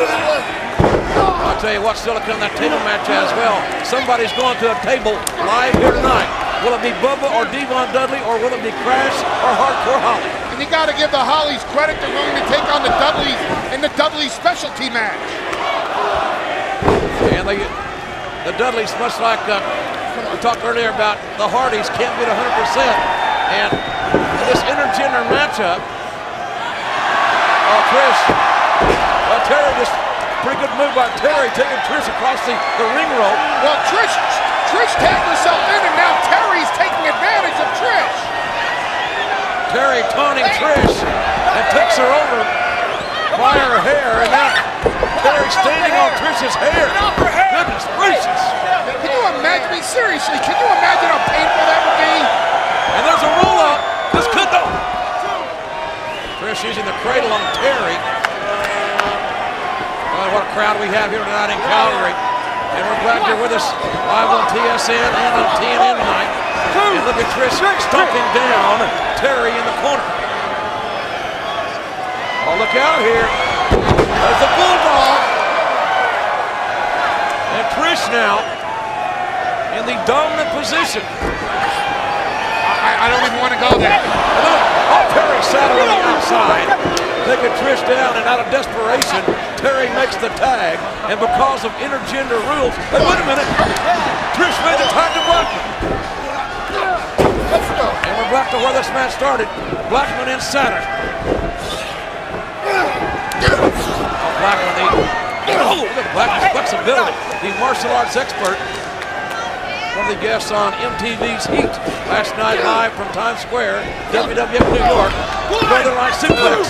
I'll tell you what, come that table match as well. Somebody's going to a table live here tonight. Will it be Bubba or D-Von Dudley, or will it be Crash or Hardcore Holly? And you got to give the Hollies credit. They're going to take on the Dudleys in the Dudley specialty match. And the, the Dudleys, much like uh, we talked earlier about the Hardys, can't get 100%. And this intergender matchup, oh, Trish, well, Terri just, pretty good move by Terri, taking Trish across the, the ring rope. Well, Trish, Trish tagged herself in, and now Terri's taking advantage of Trish. Terri taunting Trish and takes her over by her hair, and now Terri standing on Trish's hair. Goodness gracious. Can you imagine, mean, seriously, can you imagine how painful that would be? And there's a roll up. This could go. Trish using the cradle on Terri. Oh, what a crowd we have here tonight in Calgary. And we're glad you're with us live on TSN and on TNN tonight. And look at Trish stomping down Terri in the corner. Oh, look out here. There's the Bulldog. And Trish now in the dominant position. I, I don't even want to go there. And look, oh, Perry Saturn on the outside. Taking Trish down, and out of desperation, Terri makes the tag. And because of intergender rules, hey, wait a minute. Trish made the tag to Blackman. And we're back to where this match started. Blackman in center. Oh, Blackman, the, oh, Blackman's flexibility. The martial arts expert one of the guests on MTV's Heat last night live from Times Square, WWF New York. Light suplex,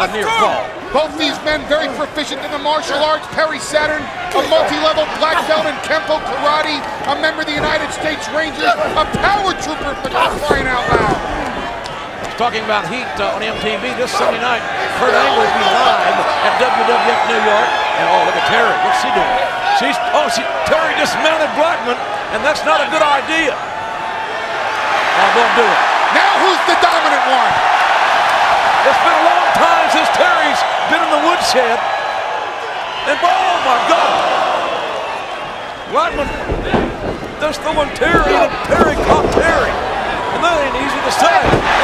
a near fall. Both these men very proficient in the martial arts. Perry Saturn, a multi-level black belt in Kempo Karate, a member of the United States Rangers, a paratrooper for crying out loud. Talking about Heat uh, on MTV this Sunday night. Kurt Angle will be at WWF New York. And oh, look at Terri. What's she doing? She's, oh, she, Terri dismounted Blackman, and that's not a good idea. Oh, don't do it. Now who's the dominant one? It's been a long time since Terri's been in the woodshed. And oh my God! Blackman just throwing Terri, and Terri caught Terri. And that ain't easy to say.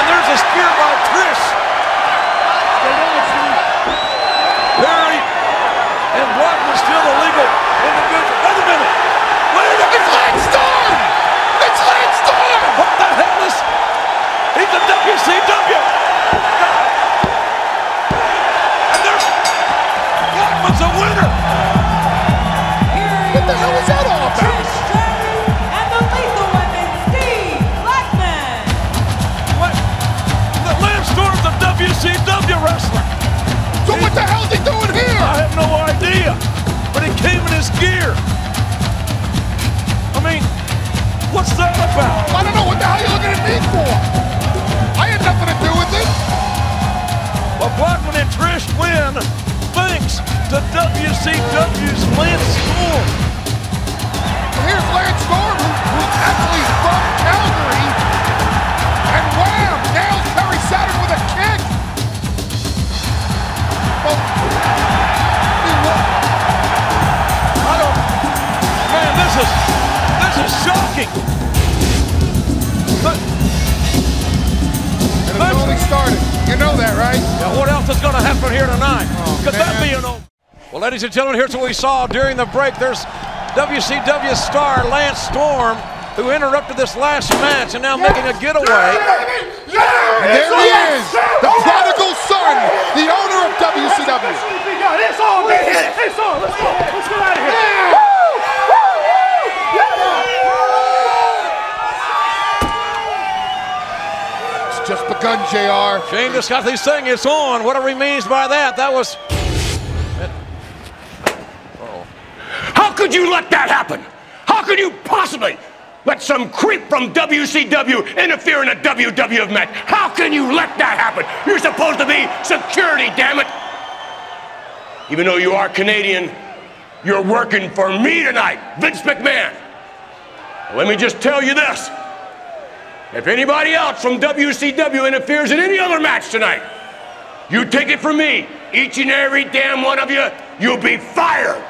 Idea. But he came in his gear. I mean, what's that about? I don't know. What the hell are you looking at me for? I had nothing to do with it. But Blackman and Trish win thanks to WCW's Lance Storm. Here's is this is shocking. But, And it's only started. You know that, right? now what else is going to happen here tonight? Oh, Could that be an old? Well, ladies and gentlemen, here's what we saw during the break. There's WCW star Lance Storm, who interrupted this last match and now making a getaway. And there he is, the prodigal son, the owner of WCW. It's man. It's on. Let's go. Let's get out of here. It's just begun, JR. Shane Scotty saying it's on. Whatever he means by that, that was. Oh. How could you let that happen? How could you possibly let some creep from WCW interfere in a WWF match? How can you let that happen? You're supposed to be security, damn it. Even though you are Canadian, you're working for me tonight, Vince McMahon. Let me just tell you this. If anybody else from WCW interferes in any other match tonight, You take it from me, each and every damn one of you, you'll be fired.